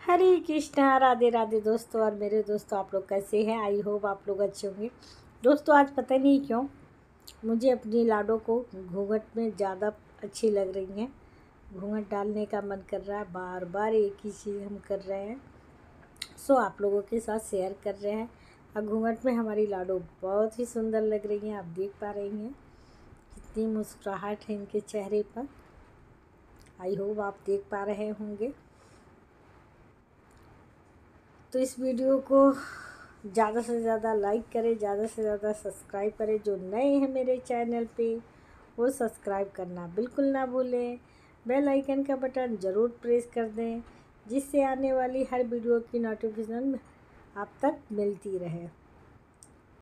हरे कृष्णा, राधे राधे दोस्तों और मेरे दोस्तों, आप लोग कैसे हैं? आई होप आप लोग अच्छे होंगे। दोस्तों, आज पता नहीं क्यों मुझे अपनी लाडो को घूंघट में ज़्यादा अच्छी लग रही हैं। घूंघट डालने का मन कर रहा है बार बार एक ही चीज़ हम कर रहे हैं। सो, आप लोगों के साथ शेयर कर रहे हैं। और घूंघट में हमारी लाडो बहुत ही सुंदर लग रही हैं, आप देख पा रही हैं। कितनी मुस्कुराहट है इनके चेहरे पर। आई होप आप देख पा रहे होंगे। तो इस वीडियो को ज़्यादा से ज़्यादा लाइक करें, ज़्यादा से ज़्यादा सब्सक्राइब करें, जो नए हैं मेरे चैनल पे, वो सब्सक्राइब करना बिल्कुल ना भूलें। बेल आइकन का बटन ज़रूर प्रेस कर दें, जिससे आने वाली हर वीडियो की नोटिफिकेशन आप तक मिलती रहे।